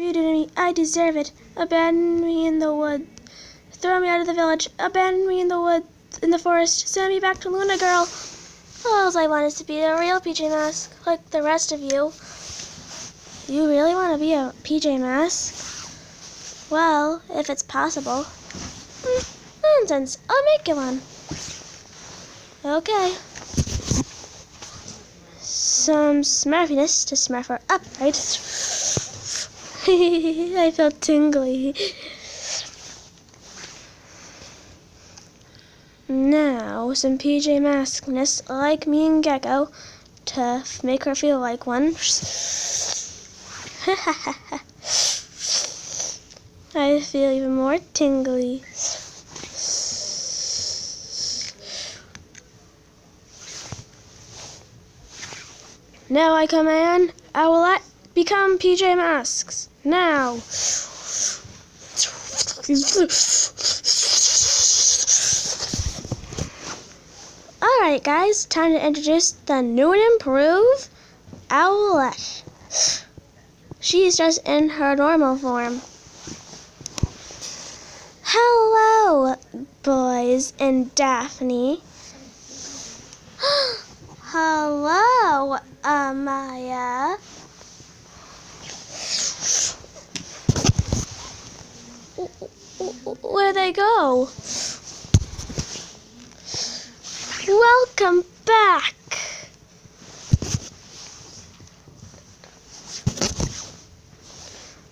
you done me? I deserve it. Abandon me in the wood. Throw me out of the village. Abandon me in the wood, in the forest. Send me back to Luna Girl. All I want is to be a real PJ Mask, like the rest of you. You really want to be a PJ Mask? Well, if it's possible. Hmm, nonsense. I'll make you one. Okay. Some smurfiness to smurf her up, right? I felt tingly. Now, some PJ Maskness like me and Gekko to make her feel like one. I feel even more tingly. Now I command Owlette become PJ Masks. Now. Alright guys, time to introduce the new and improved Owlette. She's just in her normal form. Hello, boys and Daphne. Hello, Amaya. Where'd they go? Welcome back.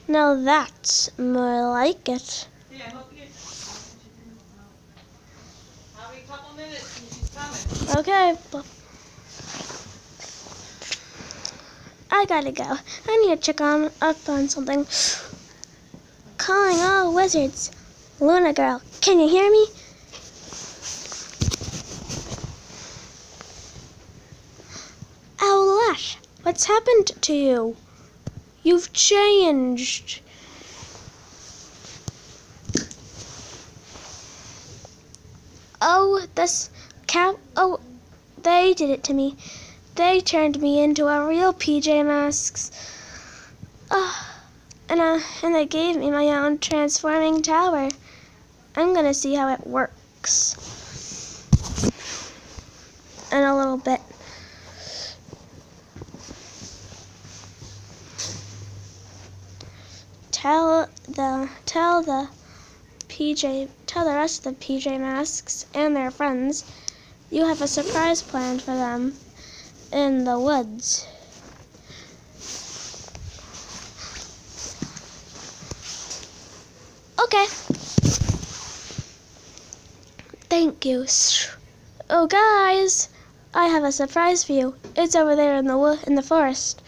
Now that's more like it. Yeah, I hope you get. Have a couple minutes and she's coming. Okay. I gotta go. I need to check on up on something. Calling all wizards. Luna girl, can you hear me? Owlette, what's happened to you? You've changed. Oh, this cow. Oh, they did it to me. They turned me into a real PJ Masks. Ah, and uh, and they gave me my own transforming tower. I'm gonna see how it works in a little bit. Tell the tell the PJ tell the rest of the PJ Masks and their friends you have a surprise planned for them in the woods. Okay. Thank you. Oh, guys, I have a surprise for you. It's over there in the in the forest.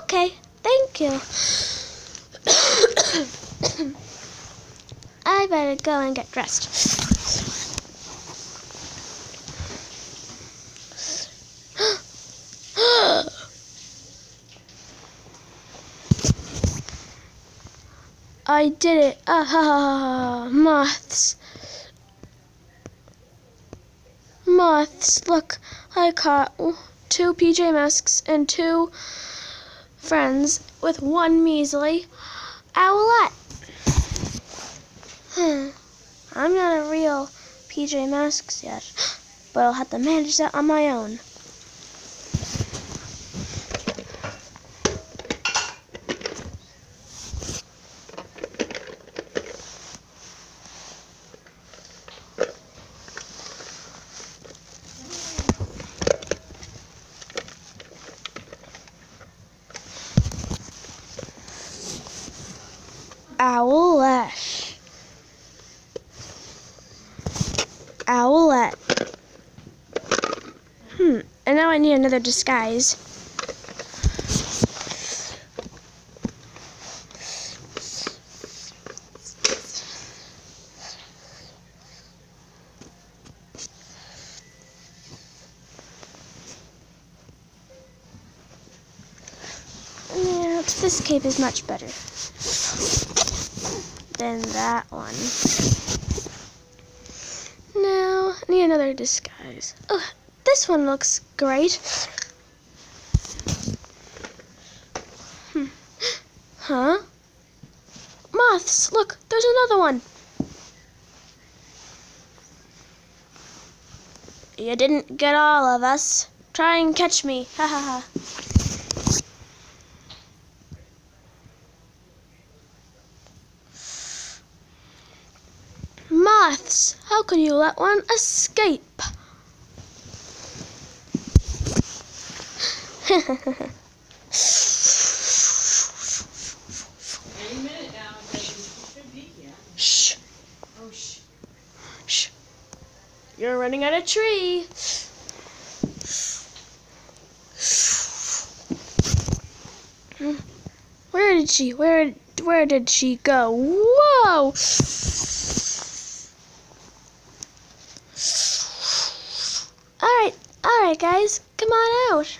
Okay, thank you. I better go and get dressed. I did it. Ah, moths. Moths. Look, I caught two PJ Masks and two friends with one measly owlette. Hmm. I'm not a real PJ Masks yet, but I'll have to manage that on my own. Owlette. Owlette. Hmm, and now I need another disguise. Yeah, this cape is much better than that one. Now, I need another disguise. Oh, this one looks great. Hmm. Huh? Moths! Look, there's another one. You didn't get all of us. Try and catch me. Ha ha ha. Moths! How could you let one escape? Any minute now, I think you should be here. Shh. Oh, shh. Shh. You're running at a tree. Where did she? Where where did she go? Whoa! All right, all right, guys, come on out.